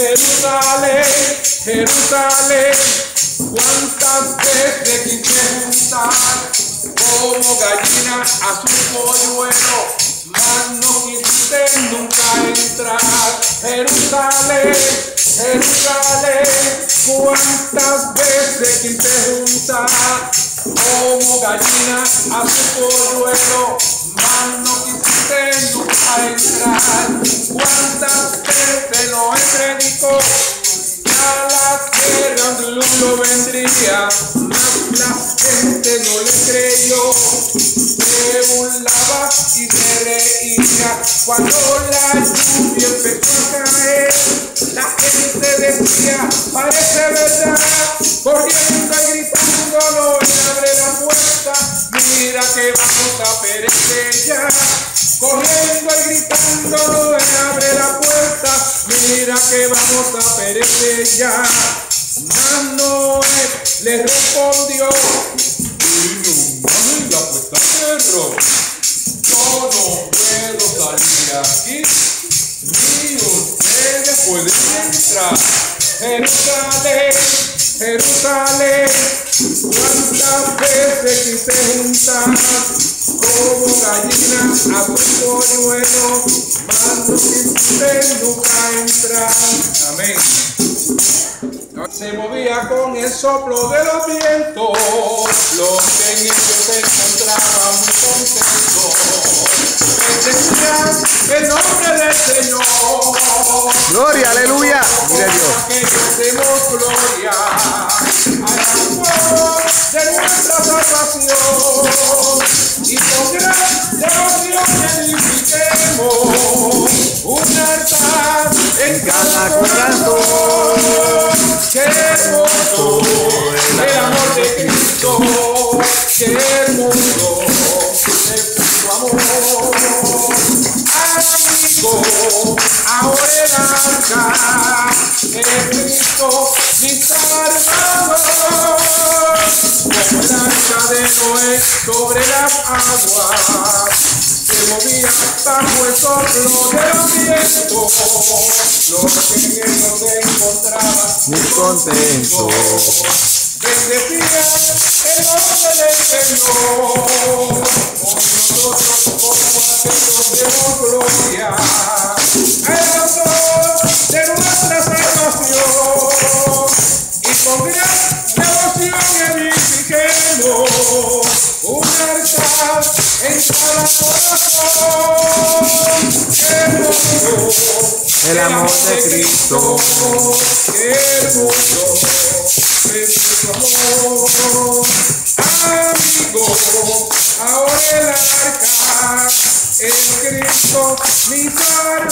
Jerusalén, Jerusalén, cuántas veces quise juntar como gallina a su polluelo, mas no quisiste nunca entrar. Jerusalén, Jerusalén, cuántas veces quise juntar como gallina a su polluelo, mas no quisiste nunca entrar. Cuántas veces lo predicó a la tierra un diluvio vendría, mas la gente no le creyó. Se burlaba y se reía cuando la lluvia empezó a caer. La gente decía, parece verdad, corriendo y gritando, no me abre la puerta, mira que vamos a perecer ya. Corriendo y gritando, no me abre la puerta, mira que vamos a perecer ya. Noé le respondió, Mira, pues está perro. No puedo salir de aquí, ni ustedes pueden entrar. Jerusalén, Jerusalén, cuántas veces quise juntar como gallina a tu polluelo, mas no quisiste nunca entrar. Amén. Se movía con el soplo de los vientos, los que en ellos Gloria, aleluya. Mire Dios. Que demos gloria al amor de nuestra salvación y con gran devoción edifiquemos un altar en cada corazón. Qué hermoso el amor de Cristo, qué hermoso su amor. Sobre las aguas, se movía bajo el soplo de los vientos. Los él se encontraban Muy contento. Bendecía el nombre del Señor. El amor de Cristo. Su amor. Amigo, ahora el arca es Cristo mi salvador.